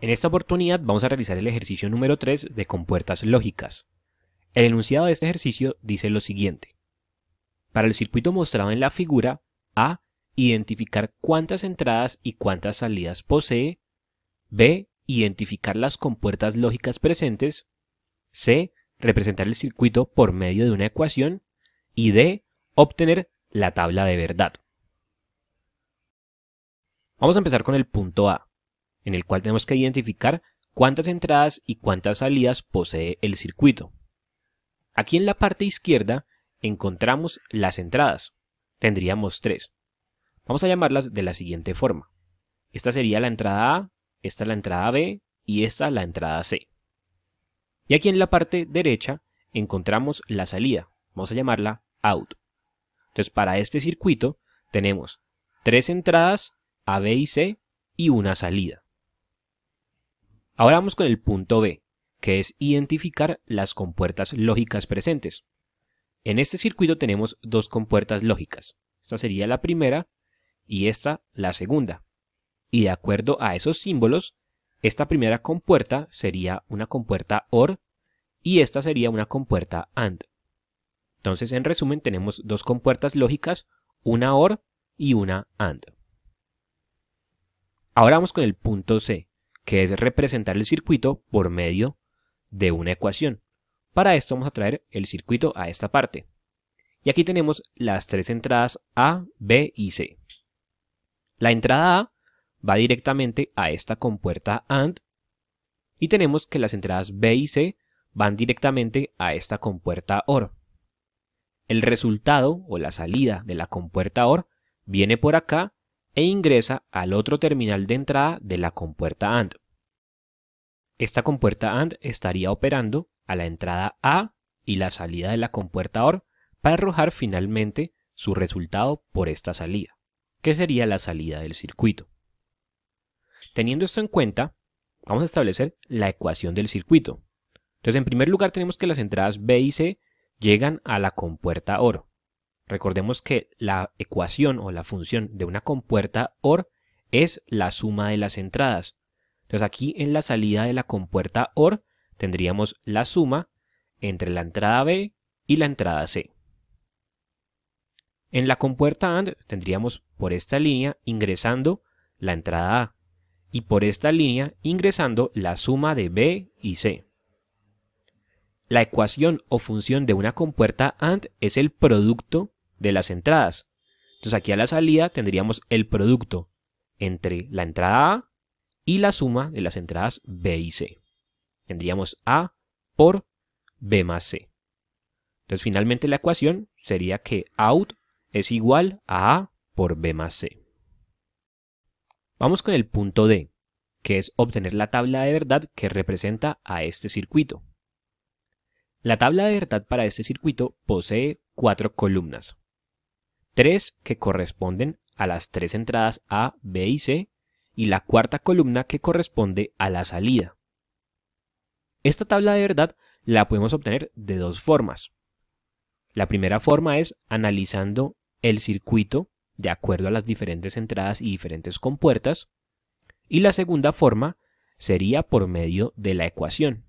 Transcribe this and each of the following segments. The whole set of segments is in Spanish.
En esta oportunidad vamos a realizar el ejercicio número 3 de compuertas lógicas. El enunciado de este ejercicio dice lo siguiente. Para el circuito mostrado en la figura, A. Identificar cuántas entradas y cuántas salidas posee. B. Identificar las compuertas lógicas presentes. C. Representar el circuito por medio de una ecuación. Y D. Obtener la tabla de verdad. Vamos a empezar con el punto A en el cual tenemos que identificar cuántas entradas y cuántas salidas posee el circuito. Aquí en la parte izquierda encontramos las entradas. Tendríamos tres. Vamos a llamarlas de la siguiente forma. Esta sería la entrada A, esta la entrada B y esta la entrada C. Y aquí en la parte derecha encontramos la salida. Vamos a llamarla out. Entonces para este circuito tenemos tres entradas A, B y C y una salida. Ahora vamos con el punto B, que es identificar las compuertas lógicas presentes. En este circuito tenemos dos compuertas lógicas. Esta sería la primera y esta la segunda. Y de acuerdo a esos símbolos, esta primera compuerta sería una compuerta OR y esta sería una compuerta AND. Entonces, en resumen, tenemos dos compuertas lógicas, una OR y una AND. Ahora vamos con el punto C, que es representar el circuito por medio de una ecuación. Para esto vamos a traer el circuito a esta parte. Y aquí tenemos las tres entradas A, B y C. La entrada A va directamente a esta compuerta AND y tenemos que las entradas B y C van directamente a esta compuerta OR. El resultado o la salida de la compuerta OR viene por acá e ingresa al otro terminal de entrada de la compuerta AND. Esta compuerta AND estaría operando a la entrada A y la salida de la compuerta OR para arrojar finalmente su resultado por esta salida, que sería la salida del circuito. Teniendo esto en cuenta, vamos a establecer la ecuación del circuito. Entonces, en primer lugar tenemos que las entradas B y C llegan a la compuerta OR. Recordemos que la ecuación o la función de una compuerta OR es la suma de las entradas. Entonces aquí en la salida de la compuerta OR tendríamos la suma entre la entrada B y la entrada C. En la compuerta AND tendríamos por esta línea ingresando la entrada A y por esta línea ingresando la suma de B y C. La ecuación o función de una compuerta AND es el producto de las entradas. Entonces aquí a la salida tendríamos el producto entre la entrada A y la suma de las entradas B y C. Tendríamos A por B más C. Entonces finalmente la ecuación sería que out es igual a A por B más C. Vamos con el punto D, que es obtener la tabla de verdad que representa a este circuito. La tabla de verdad para este circuito posee cuatro columnas tres que corresponden a las tres entradas A, B y C, y la cuarta columna que corresponde a la salida. Esta tabla de verdad la podemos obtener de dos formas. La primera forma es analizando el circuito de acuerdo a las diferentes entradas y diferentes compuertas. Y la segunda forma sería por medio de la ecuación.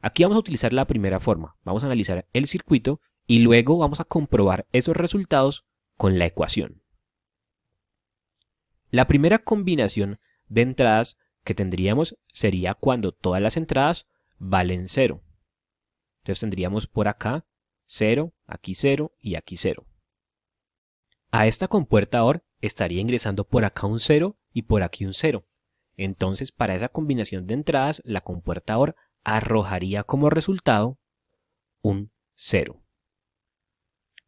Aquí vamos a utilizar la primera forma. Vamos a analizar el circuito y luego vamos a comprobar esos resultados con la ecuación. La primera combinación de entradas que tendríamos sería cuando todas las entradas valen 0. Entonces tendríamos por acá 0, aquí 0 y aquí 0. A esta compuerta OR estaría ingresando por acá un 0 y por aquí un 0. Entonces para esa combinación de entradas la compuerta OR arrojaría como resultado un 0.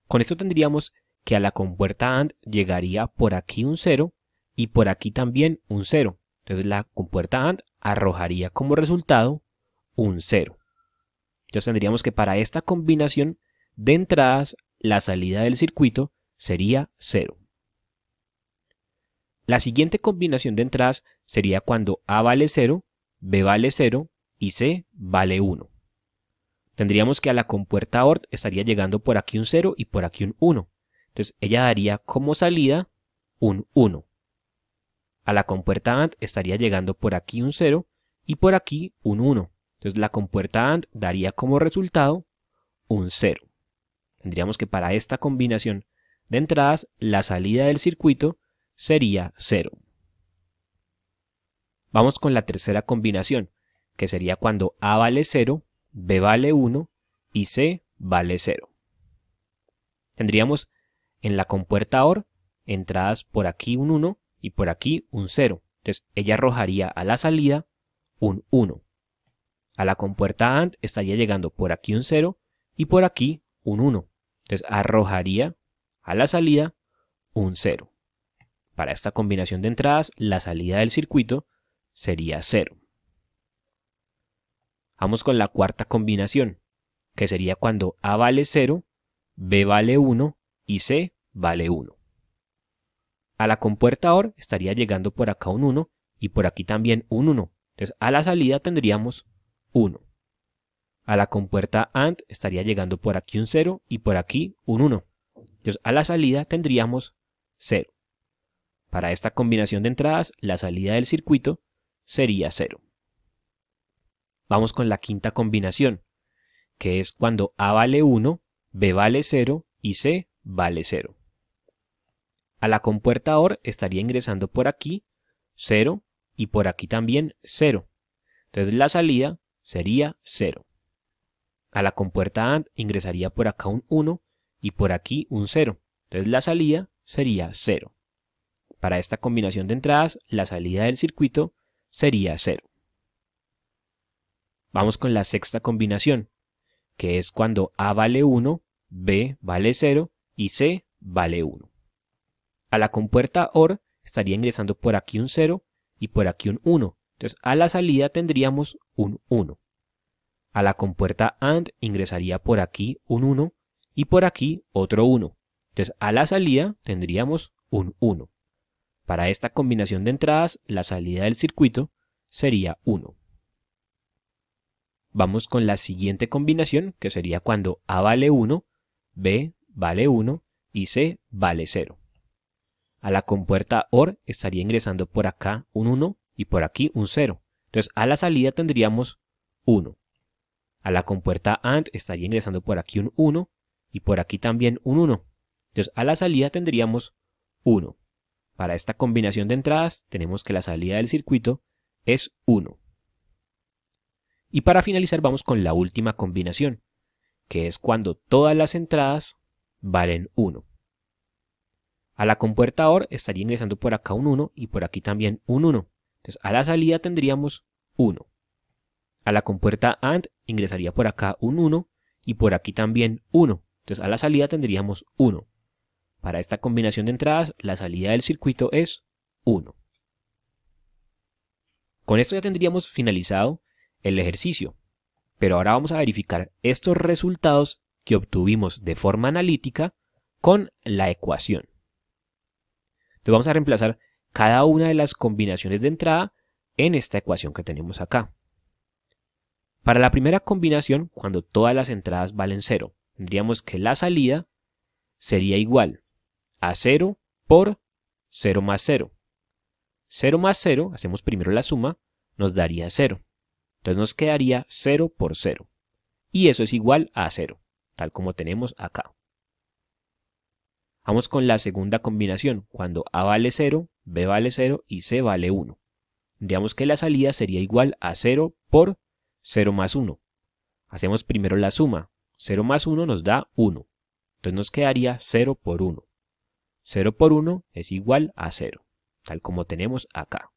Con esto tendríamos que a la compuerta AND llegaría por aquí un 0 y por aquí también un 0. Entonces la compuerta AND arrojaría como resultado un 0. Entonces tendríamos que para esta combinación de entradas la salida del circuito sería 0. La siguiente combinación de entradas sería cuando A vale 0, B vale 0 y C vale 1. Tendríamos que a la compuerta OR estaría llegando por aquí un 0 y por aquí un 1. Entonces ella daría como salida un 1. A la compuerta AND estaría llegando por aquí un 0 y por aquí un 1. Entonces la compuerta AND daría como resultado un 0. Tendríamos que para esta combinación de entradas la salida del circuito sería 0. Vamos con la tercera combinación, que sería cuando A vale 0, B vale 1 y C vale 0. Tendríamos en la compuerta OR entradas por aquí un 1 y por aquí un 0. Entonces ella arrojaría a la salida un 1. A la compuerta AND estaría llegando por aquí un 0 y por aquí un 1. Entonces arrojaría a la salida un 0. Para esta combinación de entradas, la salida del circuito sería 0. Vamos con la cuarta combinación, que sería cuando A vale 0, B vale 1 y C vale 1. A la compuerta OR estaría llegando por acá un 1 y por aquí también un 1. Entonces a la salida tendríamos 1. A la compuerta AND estaría llegando por aquí un 0 y por aquí un 1. Entonces a la salida tendríamos 0. Para esta combinación de entradas, la salida del circuito sería 0. Vamos con la quinta combinación, que es cuando A vale 1, B vale 0 y C vale 0. A la compuerta OR estaría ingresando por aquí 0 y por aquí también 0. Entonces la salida sería 0. A la compuerta AND ingresaría por acá un 1 y por aquí un 0. Entonces la salida sería 0. Para esta combinación de entradas, la salida del circuito sería 0. Vamos con la sexta combinación, que es cuando A vale 1, B vale 0 y C vale 1. A la compuerta OR estaría ingresando por aquí un 0 y por aquí un 1. Entonces a la salida tendríamos un 1. A la compuerta AND ingresaría por aquí un 1 y por aquí otro 1. Entonces a la salida tendríamos un 1. Para esta combinación de entradas, la salida del circuito sería 1. Vamos con la siguiente combinación, que sería cuando A vale 1, B vale 1 y C vale 0. A la compuerta OR estaría ingresando por acá un 1 y por aquí un 0. Entonces a la salida tendríamos 1. A la compuerta AND estaría ingresando por aquí un 1 y por aquí también un 1. Entonces a la salida tendríamos 1. Para esta combinación de entradas tenemos que la salida del circuito es 1. Y para finalizar vamos con la última combinación, que es cuando todas las entradas valen 1. A la compuerta OR estaría ingresando por acá un 1 y por aquí también un 1. Entonces a la salida tendríamos 1. A la compuerta AND ingresaría por acá un 1 y por aquí también 1. Entonces a la salida tendríamos 1. Para esta combinación de entradas, la salida del circuito es 1. Con esto ya tendríamos finalizado el ejercicio. Pero ahora vamos a verificar estos resultados que obtuvimos de forma analítica con la ecuación. Entonces vamos a reemplazar cada una de las combinaciones de entrada en esta ecuación que tenemos acá. Para la primera combinación, cuando todas las entradas valen 0, tendríamos que la salida sería igual a 0 por 0 más 0. 0 más 0, hacemos primero la suma, nos daría 0. Entonces nos quedaría 0 por 0. Y eso es igual a 0, tal como tenemos acá. Vamos con la segunda combinación, cuando A vale 0, B vale 0 y C vale 1. Tendríamos que la salida sería igual a 0 por 0 más 1. Hacemos primero la suma. 0 más 1 nos da 1. Entonces nos quedaría 0 por 1. 0 por 1 es igual a 0, tal como tenemos acá.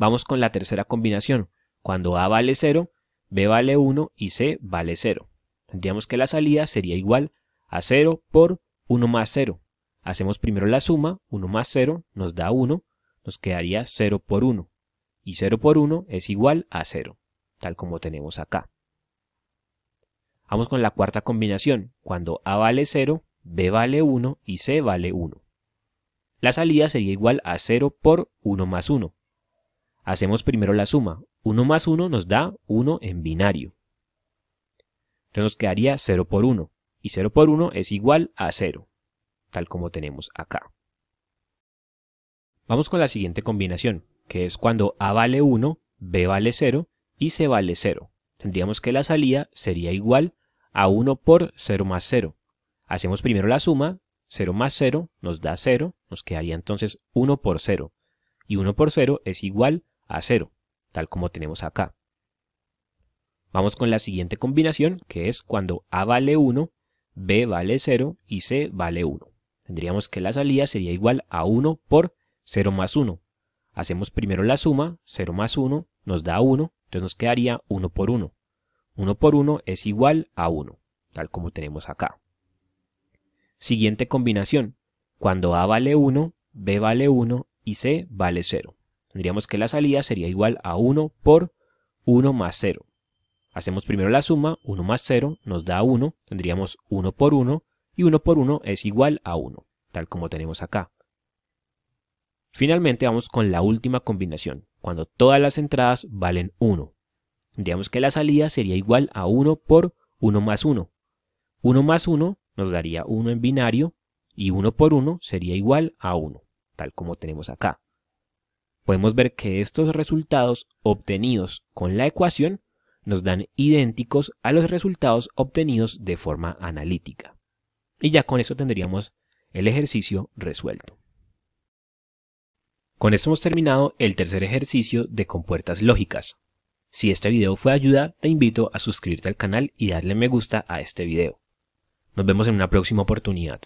Vamos con la tercera combinación. Cuando A vale 0, B vale 1 y C vale 0. Tendríamos que la salida sería igual a 0 por 1 más 0. Hacemos primero la suma, 1 más 0 nos da 1, nos quedaría 0 por 1. Y 0 por 1 es igual a 0, tal como tenemos acá. Vamos con la cuarta combinación, cuando A vale 0, B vale 1 y C vale 1. La salida sería igual a 0 por 1 más 1. Hacemos primero la suma, 1 más 1 nos da 1 en binario. Entonces nos quedaría 0 por 1 y 0 por 1 es igual a 0, tal como tenemos acá. Vamos con la siguiente combinación, que es cuando A vale 1, B vale 0 y C vale 0. Tendríamos que la salida sería igual a 1 por 0 más 0. Hacemos primero la suma, 0 más 0 nos da 0, nos quedaría entonces 1 por 0. Y 1 por 0 es igual a 0, tal como tenemos acá. Vamos con la siguiente combinación, que es cuando A vale 1, B vale 0 y C vale 1. Tendríamos que la salida sería igual a 1 por 0 más 1. Hacemos primero la suma, 0 más 1 nos da 1, entonces nos quedaría 1 por 1. 1 por 1 es igual a 1, tal como tenemos acá. Siguiente combinación. Cuando A vale 1, B vale 1 y C vale 0. Tendríamos que la salida sería igual a 1 por 1 más 0. Hacemos primero la suma, 1 más 0 nos da 1, tendríamos 1 por 1 y 1 por 1 es igual a 1, tal como tenemos acá. Finalmente vamos con la última combinación, cuando todas las entradas valen 1. Tendríamos que la salida sería igual a 1 por 1 más 1. 1 más 1 nos daría 1 en binario y 1 por 1 sería igual a 1, tal como tenemos acá. Podemos ver que estos resultados obtenidos con la ecuación nos dan idénticos a los resultados obtenidos de forma analítica. Y ya con eso tendríamos el ejercicio resuelto. Con esto hemos terminado el tercer ejercicio de compuertas lógicas. Si este video fue de ayuda, te invito a suscribirte al canal y darle me gusta a este video. Nos vemos en una próxima oportunidad.